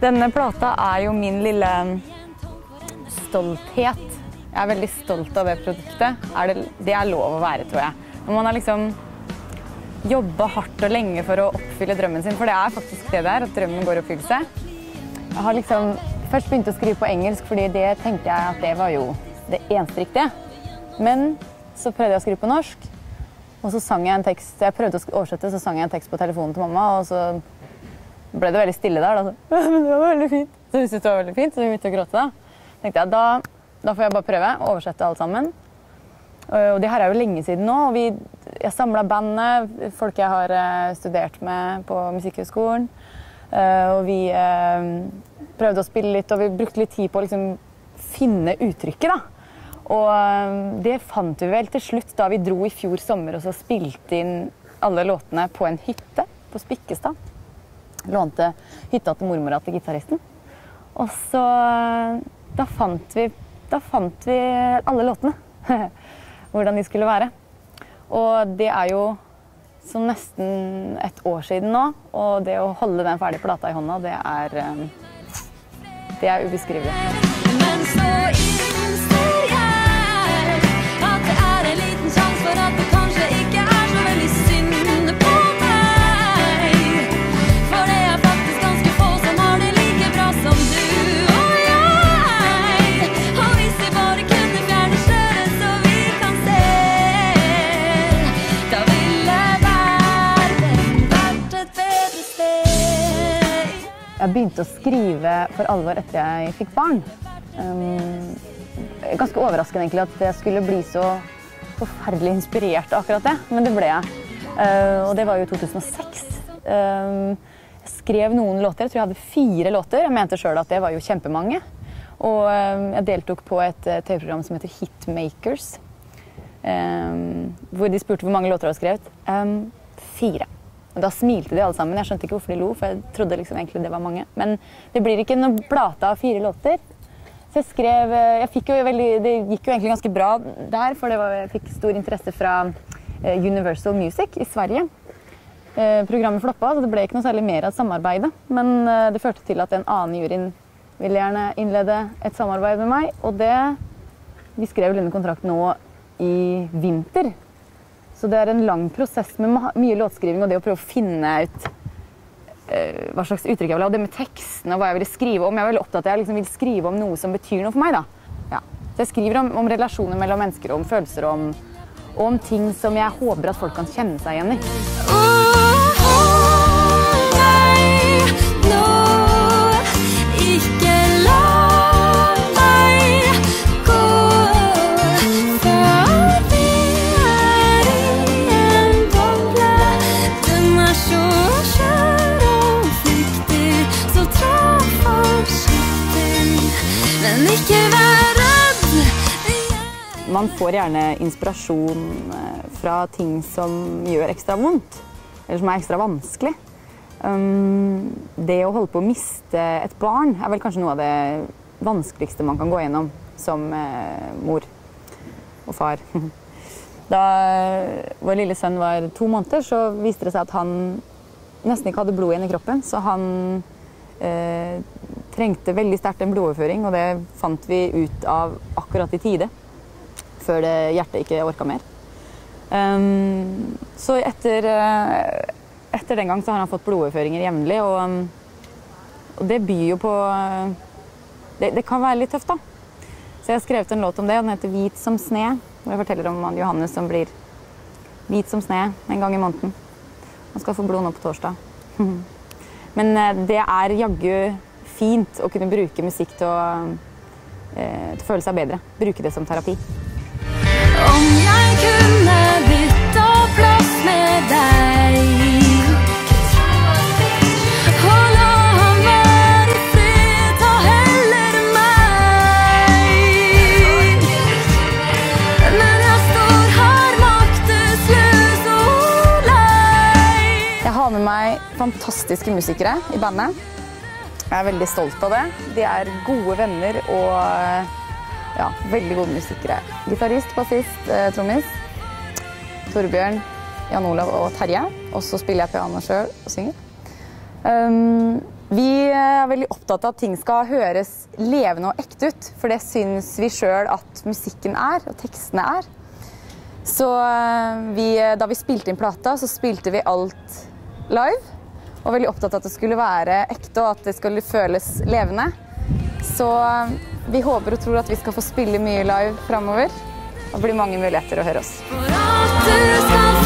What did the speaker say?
Denne plata er jo min lille stolthet. Jeg er veldig stolt av det produktet. Er det, det er lov å være, tror jeg. Når man har liksom jobba hardt og lenge for å oppfylle drømmen sin, for det er faktisk det det er, at drømmen går i oppfyllelse. Jeg har liksom først begynt å skrive på engelsk, fordi det tenkte jeg at det var jo det eneste riktige. Men så prøvde jeg å skrive på norsk, og så sang jeg en tekst Jeg prøvde å oversette, så sang jeg en tekst på telefonen til mamma, og så ble det veldig stille der. Da. Men det var veldig fint. Så hun syntes det var veldig fint, så hun begynte å gråte. Da tenkte jeg da, da får jeg bare prøve å oversette alt sammen. Og det her er jo lenge siden nå. og vi, Jeg samla bandet, folk jeg har eh, studert med på Musikkhøgskolen. Eh, og vi eh, prøvde å spille litt, og vi brukte litt tid på å liksom finne uttrykket. da. Og det fant vi vel til slutt da vi dro i fjor sommer og så spilte inn alle låtene på en hytte på Spikkestad. Lånte hytta til mormora til gitaristen. Og så da fant vi, da fant vi alle låtene. Hvordan de skulle være. Og det er jo som nesten et år siden nå. Og det å holde den ferdige plata i hånda, det er Det er ubeskrivelig. Jeg begynte å skrive for alvor etter jeg fikk barn. Um, ganske overraskende egentlig at jeg skulle bli så forferdelig inspirert av akkurat det, men det ble jeg. Uh, og det var jo i 2006. Um, jeg skrev noen låter, jeg tror jeg hadde fire låter. Jeg mente sjøl at det var jo kjempemange. Og um, jeg deltok på et uh, TV-program som heter Hitmakers. Hvor de spurte hvor mange låter jeg hadde skrevet. Fire. Og da smilte de alle sammen. Jeg skjønte ikke hvorfor de lo, for jeg trodde liksom egentlig det var mange. Men det blir ikke noe plate av fire låter. Så jeg skrev jeg fikk jo veldig, Det gikk jo egentlig ganske bra der, for var, jeg fikk stor interesse fra uh, Universal Music i Sverige. Uh, programmet floppa, så det ble ikke noe særlig mer av samarbeidet. Men det førte til at en annen juryen ville gjerne innlede et samarbeid med meg. Og det Vi skrev under kontrakt nå i vinter. Så det er en lang prosess med mye låtskriving og det å prøve å finne ut uh, hva slags uttrykk jeg vil ha. Og det med teksten og hva jeg ville skrive om. Jeg er veldig opptatt av at jeg liksom vil skrive om noe som betyr noe for meg. da. Ja. Så jeg skriver om, om, relasjoner mellom mennesker, om følelser om, og om ting som jeg håper at folk kan kjenne seg igjen i. men ikke vær redd. Man får gjerne inspirasjon eh, fra ting som gjør ekstra vondt, eller som er ekstra vanskelig. Um, det å holde på å miste et barn er vel kanskje noe av det vanskeligste man kan gå gjennom som eh, mor og far. Da vår lille sønn var to måneder, så viste det seg at han nesten ikke hadde blod igjen i kroppen. Så han eh, trengte veldig sterkt en blodoverføring, og det fant vi ut av akkurat i tide. Før det hjertet ikke orka mer. Um, så etter, uh, etter den gang så har han fått blodoverføringer jevnlig, og, um, og, det byr jo på uh, det, det, kan være litt tøft, da. Så jeg har skrevet en låt om det, og den heter 'Hvit som sne'. Hvor jeg forteller om Johannes som blir hvit som sne en gang i måneden. Han skal få blod nå på torsdag. Men uh, det er jaggu fint å kunne bruke musikk til å, til å føle seg bedre. Bruke det som terapi. Om jeg kunne bytta plass med deg Og la ham være i fred, ta heller meg Men jeg står her maktesløs og lei Jeg har med meg fantastiske musikere i bandet. Jeg er veldig stolt av det. De er gode venner og ja, veldig gode musikere. Gitarist, bassist, eh, trommis. Torbjørn, Jan Olav og Terje. Og så spiller jeg piano sjøl og synger. Um, vi er veldig opptatt av at ting skal høres levende og ekte ut. For det syns vi sjøl at musikken er, og tekstene er. Så eh, vi, da vi spilte inn plata, så spilte vi alt live og veldig opptatt av at det skulle være ekte og at det skulle føles levende. Så um, vi håper og tror at vi skal få spille mye live framover. Og det blir mange muligheter å høre oss. For at du skal